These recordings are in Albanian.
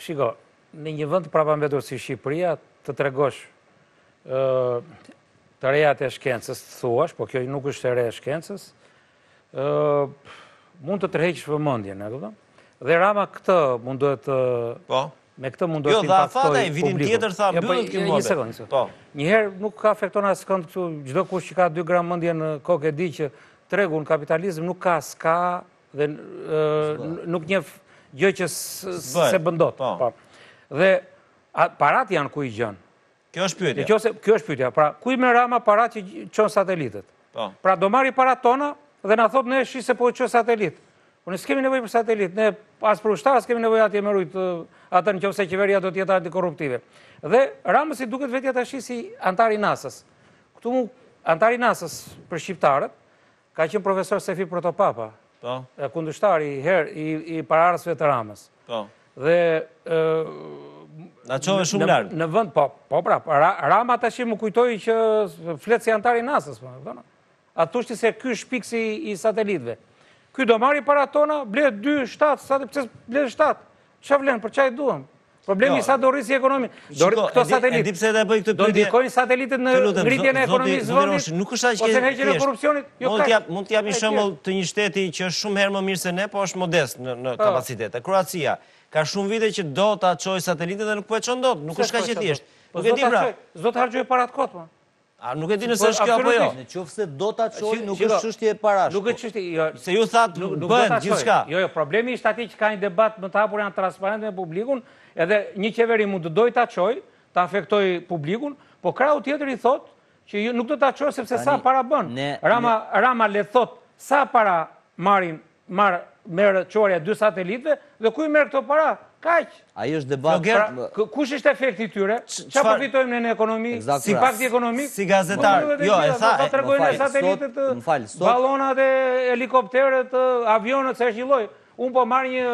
Shiko, në një vend të prapambetur si Shqipëria, të tregosh të rejat e shkencës, të thuash, po kjo nuk është e re e shkencës, mund të tërheqësh vëmendjen, e kupton? Dhe Rama këtë mundohet të... Po? Me këtë mundohet jo, të impaktojë publikun. Jo, dhe a vitin tjetër tha, jo, po, bëllë kjo mode. Një sekundë, një sekundë. Po. Njëherë nuk afekton askënd këtu, çdokush që ka 2 gram mendje në kokë e di që tregu në kapitalizm nuk ka, s'ka Dhe nuk njeh gjë që s'e bën dot. Po. Po. Dhe paratë janë ku i gjen. Kjo është pyetja. Kjo është pyetja. Pra, ku i merr Rama paratë që çon satelitët? Po. Pra, do marri paratë tona dhe na thotë ne e shih se po çoj satelit. Po ne s'kemi nevojë për satelit, ne as për ushtar s'kemi nevojë atje me rujt atë në qoftë se qeveria do të jetë antikorruptive. Dhe Ramës i duket vetja tashi si antar i NASA-s. Ktu antar i NASA-s për shqiptarët Ka qenë profesor Sefi Protopapa, po. kundërshtar i herë i, i paraardhësve të Ramës. Po. Dhe ë Na çove shumë larg. Në vend po, po pra, ra, Rama tashi më kujtoi që flet si antar i NASA-s, po, thonë. A thu është se ky shpikësi i satelitëve. Ky do marri para tona, ble 2 7, sate pse ble 7. Ça vlen, për ça i duam? Problemi sa do rrisi ekonomi. Do rrisi këto satelitë. E di pse edhe bëj këtë pyetje. Do ndikojnë satelitët në rritjen e ekonomisë së vendit. Nuk është aq keq. Ose në korrupsionit. Jo mund të mund t'ju jap një shembull të një shteti që është shumë herë më mirë se ne, po është modest në në po. kapacitete. Kroacia ka shumë vite që do ta çojë satelitin dhe nuk po e çon dot. Nuk është kaq e thjeshtë. Po nuk e di pra. S'do të harxhojë paratë kot, po. A nuk e di nëse është kjo apo jo. Në qoftë se do ta çojë, nuk është çështje parash. Nuk është çështje, jo. Se ju thatë nuk do ta gjithçka. Jo, jo, problemi është aty që ka një debat më të hapur janë transparent me publikun, edhe një qeveri mund të dojë ta çojë, të afektojë publikun, po krahu tjetër i thotë që nuk do ta çojë sepse sa para bën. Rama Rama le të thotë sa para marrin marr merr çuarja e dy satelitëve dhe ku i merr këto para? Kaq. Ai është debat. Pra, kush është efekti i tyre? Çfarë përfitojmë ne në ekonomi? Si pra. fakt ekonomik? Si gazetar. Jo, e tha. Sa tregojnë satelitët, ballonat e helikopterët, avionët se është një lloj. Un po marr një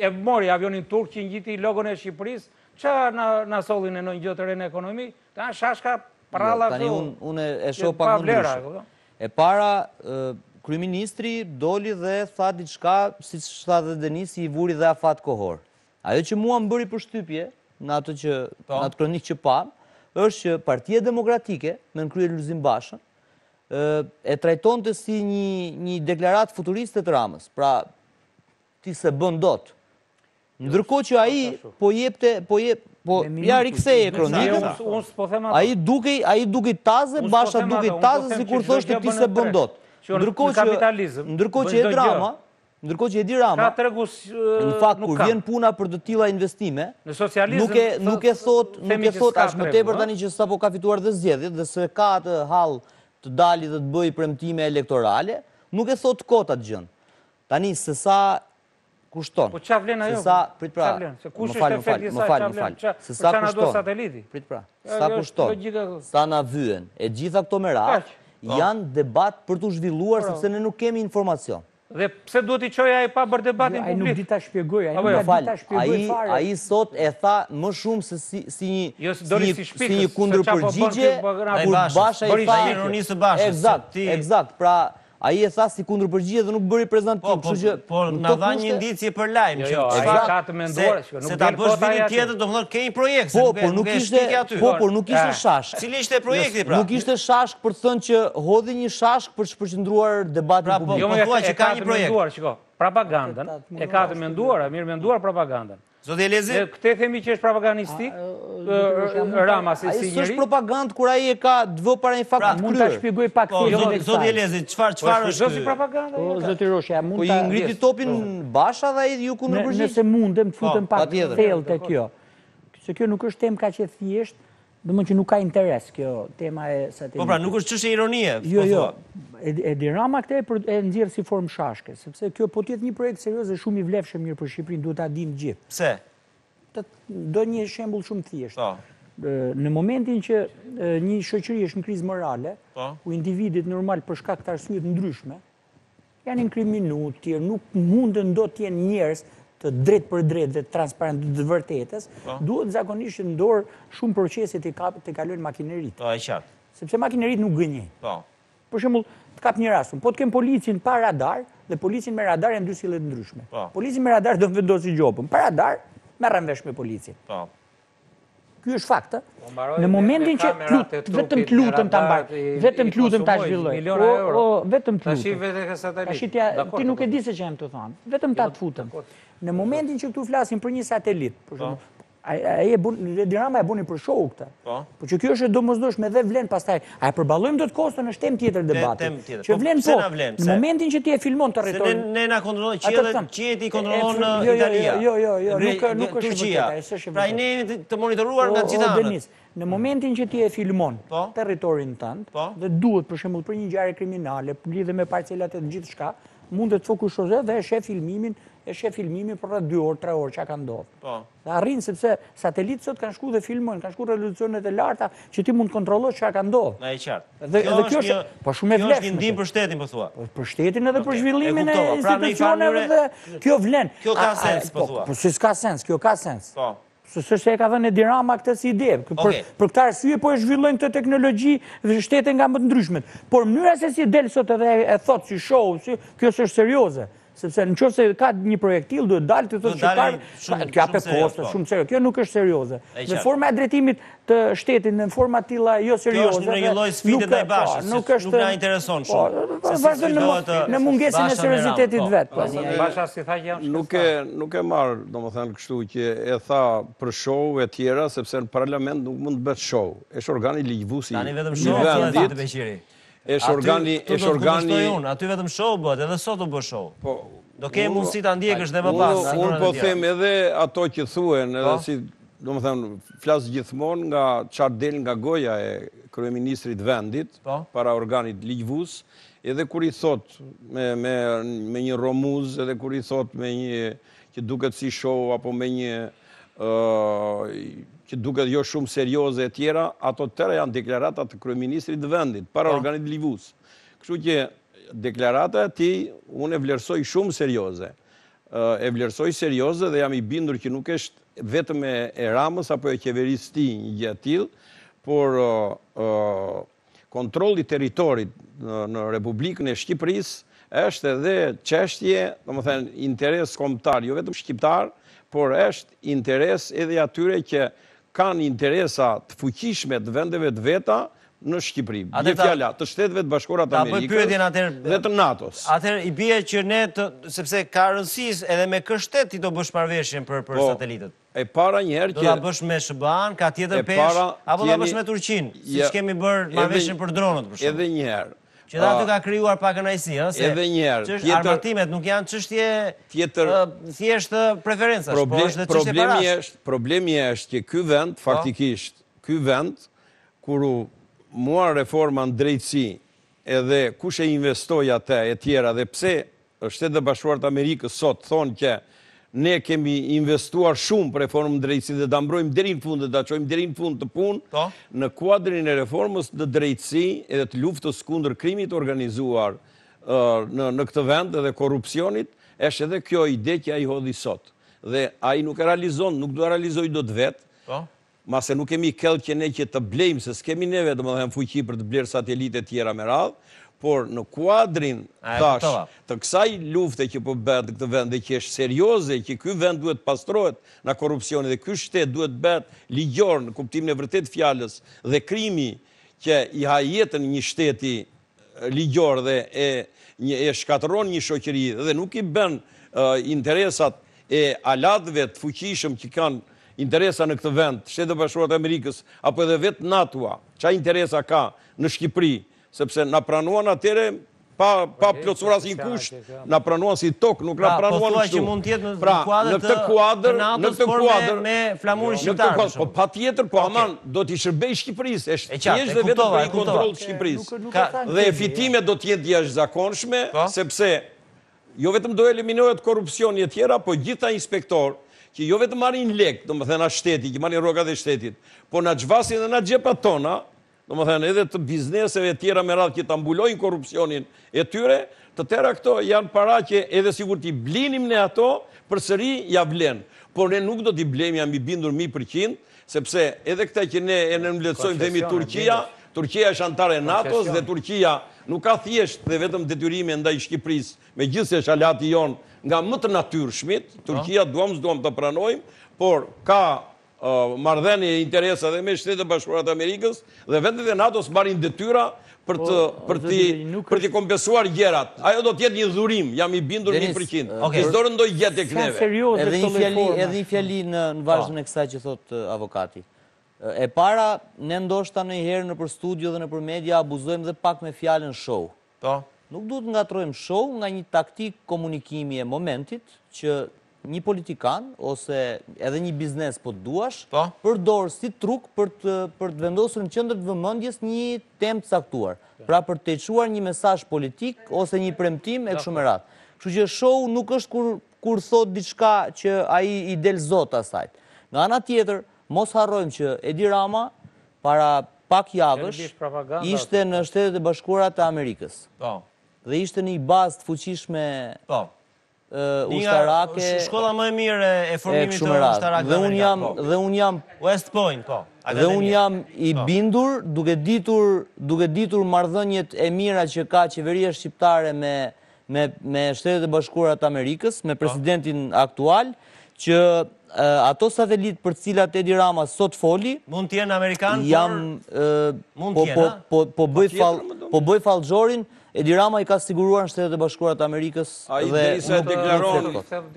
e mori avionin turk që ngjiti logon e Shqipërisë. Ça na na solli ne ndonjë gjë të re në ekonomi? Ka shashka prralla këtu. Tani un un e shoh pak më ndryshe. E para, kryeministri doli dhe tha diçka, siç tha dhe Denisi, i vuri dhe afat kohor. Ajo që mua më bëri përshtypje në atë që po. në atë kronikë që pamë, është që Partia Demokratike, me në krye Lulzim Bashën, e trajtonte si një një deklaratë futuriste të Ramës. Pra, Ti s'e bën dot. Ndërkohë që ai po jepte po jep po ja riktheje kronikën. Unë s'po them atë. Ai dukej, ai dukej tazë, Basha dukej tazë sikur thoshte ti s'e bën dot. Ndërkohë që kapitalizëm, ndërkohë që Edi Rama, ndërkohë që Edi Rama, ka tregu në fakt kur vjen puna për të tilla investime, në socializëm nuk e nuk e thotë, nuk e thotë aq më tepër tani që sapo ka fituar dhe zgjedhjet dhe s'e ka atë hall të dali dhe të bëjë premtime elektorale, nuk e thotë kot atë gjënë. Tani se sa kushton. Po ça vlen ajo? Prit pra. Më fal, më fal, më fal, më fal. Se sa kushton. Prit pra. Sa kushton. Sa na vyen. Të gjitha këto meraqe janë debat për t'u zhvilluar sepse ne nuk kemi informacion. Dhe pse duhet t'i çojë ai pa bërë debatin publik? Ai nuk di ta shpjegojë, ai nuk di ta shpjegojë fare. Ai sot e tha më shumë se si si një si një kundërpërgjigje kur Basha i tha. Ai ironisë së Bashës. Ekzakt, ekzakt. Pra Ai e tha si kundërpërgjigje dhe nuk bëri prezantim, kështu që nuk do të thoshte. Po, po, na dha një indicie për lajm që se s'e ta bësh vendin tjetër, domethënë ke një projekt, se nuk e shpik ti aty. Po, por nuk ishte shashkë. Cili ishte projekti pra? Nuk ishte shashkë për të thënë që hodhi një shashkë për të shpërqendruar debatin publik. Pra po, po thua që ka një projekt. Shiko, propagandën e ka të menduar, e mirëmenduar propagandën. Zoti Elezi? Këtë e themi që është propagandistike? Rama, si njëri? S'është propagandë, kur ai e ka vënë para një fakt pra, të kryer. Mund të shpjegoj pak të jo, të Zoti Elezi, çfarë, çfarë po, është? Zoti propaganda? Po, Zoti Roshi, a, mund po, të... Po, i ngriti topin po. Basha dhe ai iu kundërpërgjigj? Nëse mundem, të futem pak më thellë te kjo. Se kjo nuk është temë kaq e thjeshtë, Domethënë që nuk ka interes kjo tema e satelitit. Po pra, nuk është çështje ironie, po jo, jo. thua. Jo, jo, Edi Rama këtë e nxjerr si formë shashke, sepse kjo po të jetë një projekt serios dhe shumë i vlefshëm mirë për Shqipërin, duhet ta dinë të gjithë. Pse? Të do një shembul shumë të thjeshtë. Po. Në momentin që një shoqëri është në krizë morale, po. ku individët normalë për shkak të arsyeve të ndryshme, Janë inkriminu tjetër, nuk munden dot të jenë njerëz të drejtpërdrejtë dhe transparentë dhe të së vërtetës, po. duhet zakonisht që në dorë shumë procese t'i kapë të kalojnë makineritë. Po, e qartë. Sepse makineritë nuk gënjejnë. Po. Për shembull, të kap një rast unë, po të kemi policin pa radar dhe policin me radar janë dy sjellje të ndryshme. Po. Polici me radar do të vendosi gjobën. Pa radar, merremi vesh me policin. Po. Ky është fakt, ë. Në momentin që vetëm të lutem ta mbaj, vetëm të lutem ta zhvilloj. O, vetëm të lutem. Tashi vetë ka satelit. Tashi ti ti nuk e di se ç'jam tu thënë. Vetëm ta të futem. Në momentin që këtu flasim për një satelit, për shembull, ai e bën Edi Rama e boni për show këtë. Po. Por që kjo është e domosdoshme dhe vlen pastaj A e përballojmë dot koston është temë tjetër debati. Që vlen, po. Në momentin që ti e filmon territorin. Se ne na kontrollon qiellet, qielli kontrollon Italia. Jo, jo, jo, nuk nuk është Turqia. Pra ne jemi të monitoruar nga gjithë anët. Në momentin që ti e filmon po. territorin tënd po. dhe duhet për shembull për një ngjarje kriminale, lidhe me parcelat e gjithçka, mund të fokusohet dhe e shef filmimin, e shef filmimin për rreth 2 orë, 3 orë çfarë ka ndodhur. Po. Dhe arrin sepse satelitë sot kanë shku dhe filmojnë, kanë shku rezolucionet e larta që ti mund të kontrollosh çfarë ka ndodhur. Ah, e qartë. Dhe kjo është një po shumë e vlefshme. Është një ndihmë për shtetin po thua. Po për shtetin edhe për zhvillimin e pra, institucioneve dhe kjo vlen. Kjo ka sens po, po thua. Po si s'ka sens, kjo ka sens. Po. Se s'e ka dhënë Edi Rama këtë si ide. Për, për këtë arsye po e zhvillojnë këtë teknologi dhe shtete nga më të ndryshmet. Por mënyra se si del sot edhe e thotë si show, si, kjo s'është serioze. Sepse në qoftë se ka një projekt të tillë, duhet të dalë t'u thotë shqiptarëve, ka kaq kosto, shumë po. serë, kjo nuk është serioze. E forma e drejtimit të shtetit, në forma të tilla jo serioze. Kjo është në një lojë sfide dhe bashkë, nuk është... Nuk na intereson po, shumë. Po, vazhdon mungesën e seriozitetit vetë. Po. Bashkë asë i tha që janë shkëtë. Nuk e marr, domethënë kështu, që e tha për show e tjera, sepse në parlament nuk mund të bëhet show. Është organi ligjvënës. Tani vetëm show, Është organi, është organi... Aty, aty, aty, aty, vetëm show bëhet, edhe sot u bë show. Po, Do kemi mundësi ta ndjekim dhe më pas. Unë po them edhe ato që thuhen, po. edhe si, domethënë, flas gjithmonë nga çfarë del nga goja e kryeministrit të vendit, po. para organit ligjvënës, edhe kur i thotë me një romuz, edhe kur i thot me një... që duket si show apo me një ë që duket jo shumë serioze e tjera, ato të tëra janë deklarata të kryeministrit të vendit para po. organit ligjvënës. Kështu që deklaratën e tij unë e vlerësoj shumë serioze. E vlerësoj serioze dhe jam i bindur që nuk është vetëm e, e Ramës apo e qeverisë së tij një gjë e tillë, por ë Kontrolli i territorit në Republikën e Shqipërisë është edhe çështje, domethënë interes kombëtar, jo vetëm shqiptar, por është interes edhe i atyre që kanë interesa të fuqishme të vendeve të veta në Shqipëri. Bie fjala të Shteteve të Bashkuara të Amerikës dhe të NATO-s. Atëherë i bie që ne të, sepse ka rëndësi edhe me kë shtet ti do bësh marrëveshjen për satelitët. E para një herë që... Do ta bësh me SHBA-në, ka tjetër peshë, apo ta bësh me Turqinë, siç kemi bërë marrëveshjen për dronët për shembull. Edhe një herë. Që edhe ka krijuar pakënaqësi, se... Edhe një herë. Armatimet nuk janë çështje... Tjetër... Thjesht preferencash, po është dhe çështje parash. Problemi është që ky vend, po. faktikisht, ky vend, kur u mor reforma në drejtësi, edhe kush e investoi atë etj edhe pse Shtetet e Bashkuara të Amerikës sot thonë që ne kemi investuar shumë për reformën në drejtësi dhe do ta mbrojmë deri në fund dhe do ta çojmë deri në fund të punë Po. në kuadrin e reformës në drejtësi edhe të luftës kundër krimit të organizuar ë në në këtë vend edhe korrupsionit është edhe kjo ide që ai hodhi sot dhe ai nuk e realizon, nuk do ta realizojë dot vetë Po. Mbase nuk kemi këllqe ne që të blejmë se s'kemi neve domethënë fuqi për të blerë satelitë e të tjera me radhë, por në kuadrin tash të kësaj lufte që po bëhet në këtë vend dhe që është serioze që ky vend duhet të pastrohet nga korrupsioni dhe ky shtet duhet të bëhet ligjor në kuptimin e vërtetë të fjalës dhe krimi që i ha jetën një shteti ligjor dhe e një e shkatërron një shoqëri dhe nuk i bën interesat e aleatëve të fuqishëm që kanë interesa në këtë vend, Shtetet e Bashkuara të Amerikës apo edhe vetë NATO-a, ça interesa ka në Shqipëri, sepse na pranuan atëherë pa pa plotësuar asnjë kusht. Na pranuan si tokë, nuk na pranuan kështu. Pra, po thua që mund të jetë në pra, kuadër të kuadër, në këtë kuadër me flamurin jo, shqiptar. Po, po patjetër, po aman do t'i shërbejë Shqipërisë, është thjesht dhe vetëm për kontroll të Shqipërisë. Dhe fitimet do të jenë të jashtëzakonshme, po. sepse jo vetëm do eliminohet korrupsioni e tjera, po gjithë ata inspektorë që jo vetëm marrin lek, domethënë nga shteti, që marrin rrogat e shtetit, po na zhvasin edhe nga xhepat tona, Domethënë edhe të bizneseve e tjera me radhë që ta mbulojnë korrupsionin e tyre, të tëra këto janë para që edhe sikur t'i blinim ne ato, përsëri ia vlen. Por ne nuk do t'i blejmë, jam i bindur mijë përqind, sepse edhe këta që ne e nënvleftësojmë themi Turqia, Turqia është anëtare e NATO-s dhe Turqia nuk ka thjesht dhe vetëm detyrime ndaj Shqipërisë, megjithëse është aleati jonë nga më të natyrshmit, Turqia duam s'duam ta pranojmë, por ka marrëdhënie interesa edhe me Shtetet e Bashkuara të Amerikës dhe vendet e NATO-s marrin detyra për të për të për t'i kompensuar gjërat. Ajo do të jetë një dhurim, jam i bindur 100%. Okej, do rëndoj gjë tek neve. Serioze edhe një fjali, edhe një fjali në në vazhdën e kësaj që thotë avokati. E para, ne ndoshta ndonjëherë nëpër studio dhe nëpër media abuzojmë dhe pak me fjalën show. Po. Nuk duhet të ngatërrojmë show nga një taktikë komunikimi e momentit që një politikan ose edhe një biznes po të duash, po. përdor si truk për të për të vendosur në qendër të vëmendjes një temë të caktuar. Pra për të çuar një mesazh politik ose një premtim e kështu me radhë. Kështu që show nuk është kur kur thotë diçka që ai i del zot asaj. Nga ana tjetër, mos harrojmë që Edi Rama para pak javësh ishte në Shtetet e Bashkuara të Amerikës. Po. Dhe ishte në një bazë të fuqishme Po. ushtarake. Një shkolla më e mirë e formimit të ushtarakëve. Dhe unë jam, po. dhe unë jam West Point, po. Dhe unë jam i po. bindur duke ditur, duke ditur marrëdhëniet e mira që ka qeveria shqiptare me me me Shtetet e Bashkuara të Amerikës, me presidentin aktual, që ato satelitë për të cilat Edi Rama sot foli, mund të jenë amerikanë, jam mund po, të po, jenë, po po bëj fall, po bëj fallxhorin, Edi Rama i ka siguruar në Shtetet e Bashkuara të Amerikës dhe nuk deklaron